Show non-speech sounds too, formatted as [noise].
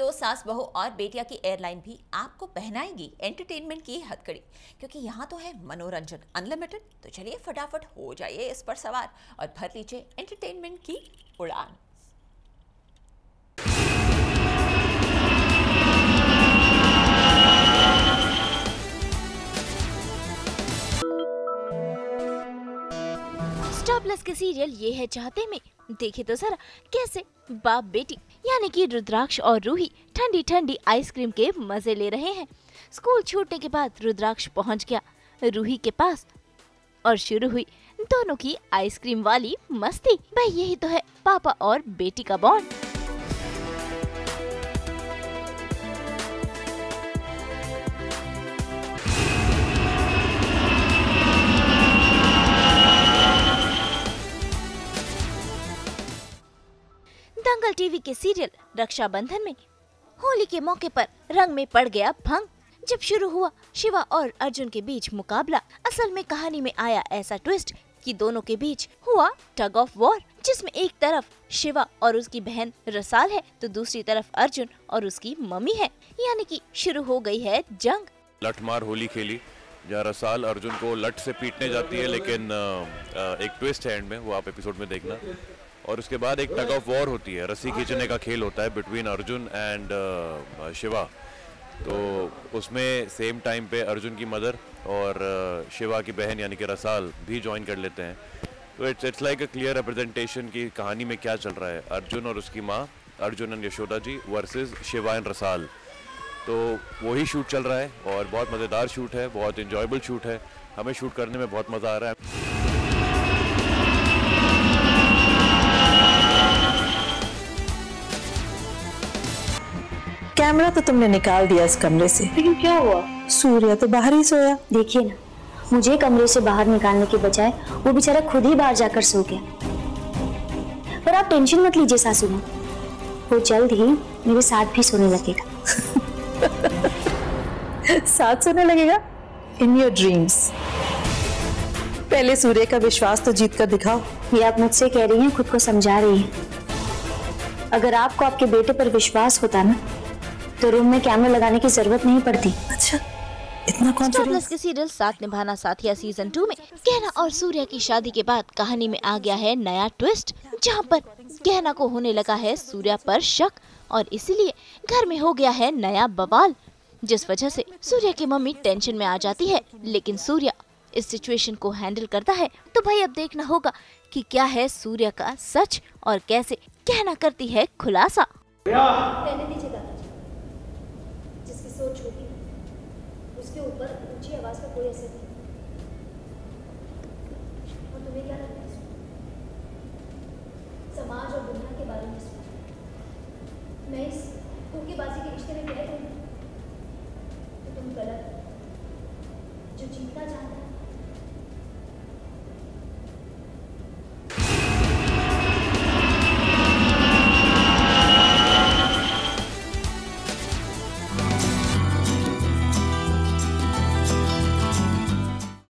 तो सास बहू और बेटिया की एयरलाइन भी आपको पहनाएगी एंटरटेनमेंट की हथकड़ी क्योंकि यहाँ तो है मनोरंजन अनलिमिटेड तो चलिए फटाफट हो जाइए इस पर सवार और भर लीजिए एंटरटेनमेंट की उड़ान। स्टार प्लस के सीरियल ये है चाहते में। देखे तो सर कैसे? बाप बेटी, यानी कि रुद्राक्ष और रूही ठंडी ठंडी आइसक्रीम के मज़े ले रहे हैं। स्कूल छूटने के बाद रुद्राक्ष पहुँच गया, रूही के पास। और शुरू हुई दोनों की आइसक्रीम वाली मस्ती। भाई, यही तो है, पापा और बेटी का बॉन्ड टीवी के सीरियल रक्षाबंधन में होली के मौके पर रंग में पड़ गया भंग। जब शुरू हुआ शिवा और अर्जुन के बीच मुकाबला, असल में कहानी में आया ऐसा ट्विस्ट कि दोनों के बीच हुआ टग ऑफ़ वॉर जिसमें एक तरफ़ शिवा और उसकी बहन रसाल है तो दूसरी तरफ़ अर्जुन और उसकी मम्मी है। यानी कि शुरू हो गई है जंग। लठमार होली खेली, जहाँ रसाल अर्जुन को लठ से पीटने जाती है, लेकिन एक ट्विस्ट है एंड में, वो आप एपिसोड में देखना। और उसके बाद एक टग ऑफ़ वॉर होती है। रस्सी खींचने का खेल होता है बिटवीन अर्जुन एंड शिवा। तो उसमें सेम टाइम पे अर्जुन की मदर और शिवा की बहन यानी कि रसाल भी ज्वाइन कर लेते हैं। तो it's it's like a clear representation की कहानी में क्या चल रहा है। अर्जुन और उसकी माँ, Arjun and Yashoda ji versus Shiva and Rasal. तो वही शूट चल रहा है और बहुत मज़ेदार शूट है, बहुत इंजॉयबल शूट है। हमें शूट करने में बहुत मज़ा आ रहा है। कैमरा तो तुमने निकाल दिया इस कमरे से। लेकिन क्या हुआ? सूर्य तो बाहर ही सोया। देखिए ना मुझे कमरे से बाहर निकालने के बजाय वो बेचारा खुद ही बाहर जाकर सो गया। पर आप टेंशन मत लीजिए सासू माँ वो जल्द ही मेरे साथ भी सोने लगेगा। [laughs] साथ सोने लगेगा? इन योर ड्रीम्स पहले सूर्य का विश्वास तो जीत कर दिखाओ। ये आप मुझसे कह रही हैं खुद को समझा रही हैं। अगर आपको आपके बेटे पर विश्वास होता ना तो रूम में कैमरा लगाने की ज़रूरत नहीं पड़ती। अच्छा स्टार इतना कॉन्फिडेंस के सीरियल साथ निभाना साथिया सीज़न टू में। गहना और सूर्या की शादी के बाद कहानी में आ गया है नया ट्विस्ट जहाँ पर गहना को होने लगा है सूर्या पर शक और इसीलिए घर में हो गया है नया बवाल जिस वजह से सूर्या की मम्मी टेंशन में आ जाती है। लेकिन सूर्या इस सिचुएशन को हैंडल करता है तो भाई अब देखना होगा कि क्या है सूर्या का सच और कैसे कहना करती है खुलासा। सो छोटी उसके ऊपर ऊँची आवाज़ का कोई असर नहीं। और तुम्हें क्या लगता है?